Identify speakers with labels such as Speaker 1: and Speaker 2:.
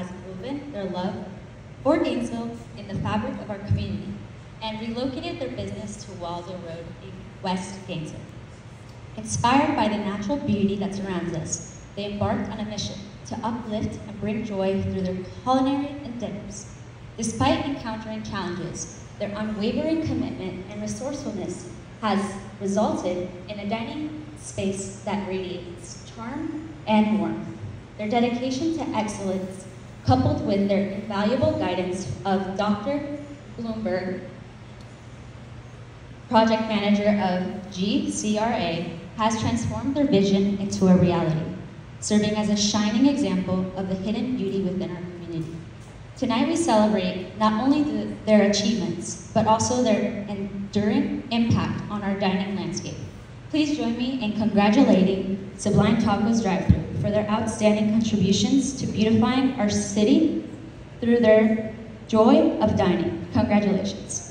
Speaker 1: has woven their love for Gainesville in the fabric of our community and relocated their business to Waldo Road in West Gainesville. Inspired by the natural beauty that surrounds us, they embarked on a mission to uplift and bring joy through their culinary endeavors. Despite encountering challenges, their unwavering commitment and resourcefulness has resulted in a dining space that radiates charm and warmth. Their dedication to excellence, coupled with their invaluable guidance of Dr. Blumberg, project manager of GCRA, has transformed their vision into a reality, serving as a shining example of the hidden beauty within our community. Tonight we celebrate not only the, their achievements, but also their enduring impact on our dining landscape. Please join me in congratulating Sublime Tacos Drive-Thru for their outstanding contributions to beautifying our city through their joy of dining. Congratulations.